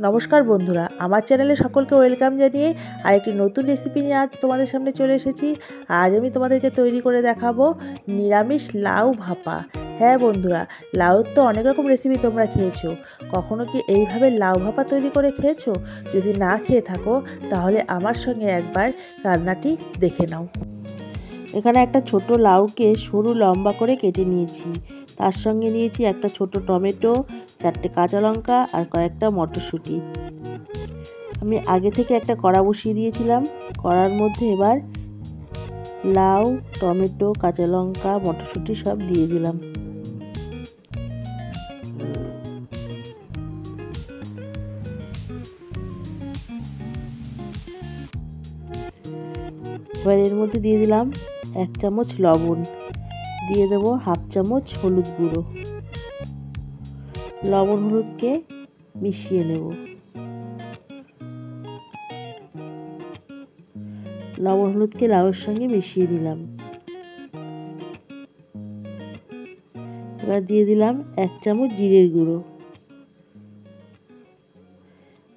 নমস্কার বন্ধুরা, আমার চ্যানেলে সকলকে ওয়েলকাম জানিয়ে আর একটি নতুন রেসিপি নিয়ে আজ তোমাদের সামনে চলে এসেছি। আজ আমি তোমাদেরকে তৈরি করে দেখাবো নিরামিষ লাউ ভাপা। হ্যাঁ বন্ধুরা, লাউর তো অনেক রকম রেসিপি তোমরা খেয়েছো। কখনো কি এইভাবে লাউ ভাপা তৈরি করে খেয়েছো? যদি না খেয়ে থাকো, তাহলে আমার সঙ্গে একবার রান্নাটি দেখে নাও। এখানে একটা ছোট লাউকে সরু লম্বা করে কেটে নিয়েছি। তার সঙ্গে নিয়েছি একটা ছোট টমেটো, চারটে কাঁচা লঙ্কা আর কয়েকটা মটরশুঁটি। আমি আগে থেকে একটা কড়া বসিয়ে দিয়েছিলাম। কড়ার মধ্যে এবার লাউ, টমেটো, কাঁচা লঙ্কা, মটরশুঁটি সব দিয়ে দিলাম। এবার এর মধ্যে দিয়ে দিলাম এক চামচ লবণ। দিয়ে দেবো হাফ চামচ হলুদ গুঁড়ো। লবণ হলুদকে মিশিয়ে নেব। লবণ হলুদকে লাউয়ের সঙ্গে মিশিয়ে নিলাম। এবার দিয়ে দিলাম এক চামচ জিরের গুঁড়ো।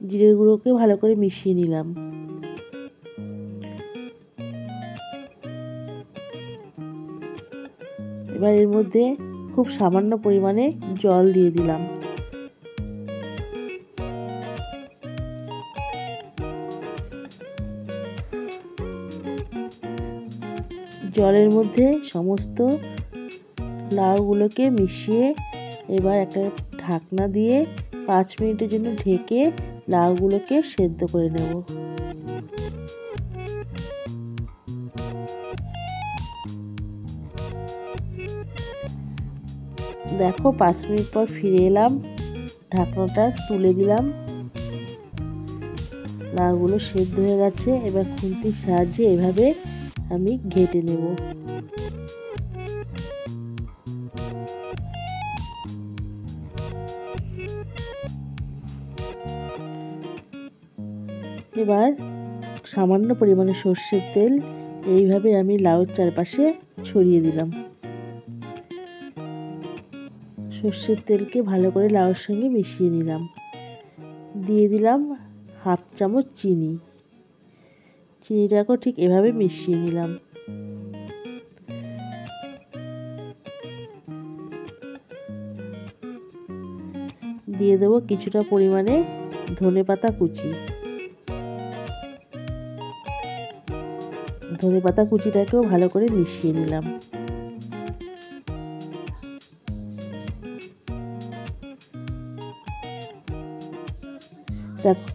জিরের গুঁড়োকে ভালো করে মিশিয়ে নিলাম। এবার এর মধ্যে খুব সামান্য পরিমাণে জল দিয়ে দিলাম। জলের মধ্যে সমস্ত লাউগুলোকে মিশিয়ে এবার একটা ঢাকনা দিয়ে পাঁচ মিনিটের জন্য ঢেকে লাউগুলোকে সেদ্ধ করে নেব। দেখো, পাঁচ মিনিট পর ফিরে এলাম, ঢাকনাটা তুলে দিলাম। লাউগুলো সেদ্ধ হয়ে গেছে, এবার খুন্তির সাহায্যে এভাবে আমি ঘেটে নেব। এবার সামান্য পরিমাণে সর্ষের তেল, এইভাবে আমি লাউর চারপাশে ছড়িয়ে দিলাম। সর্ষের তেলকে ভালো করে লাউর সঙ্গে মিশিয়ে নিলাম। দিয়ে দিলাম হাফ চামচ চিনি। চিনিটাকেও ঠিক এভাবে মিশিয়ে নিলাম। দিয়ে দেবো কিছুটা পরিমাণে ধনে পাতা কুচি। ধনে পাতা কুচিটাকেও ভালো করে মিশিয়ে নিলাম। দেখো।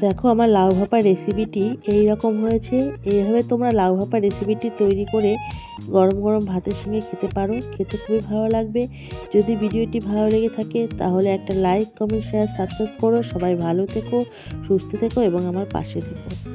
দেখো আমার লাউ ভাপা রেসিপিটি এই রকম হয়েছে। এইভাবে তোমরা লাউ ভাপা রেসিপিটি তৈরি করে গরম গরম ভাতের সঙ্গে খেতে পারো। খেতে খুবই ভালো লাগবে। যদি ভিডিওটি ভালো লেগে থাকে তাহলে একটা লাইক কমেন্ট শেয়ার সাবস্ক্রাইব করো। সবাই ভালো থেকো, সুস্থ থেকো এবং আমার পাশে থেকো।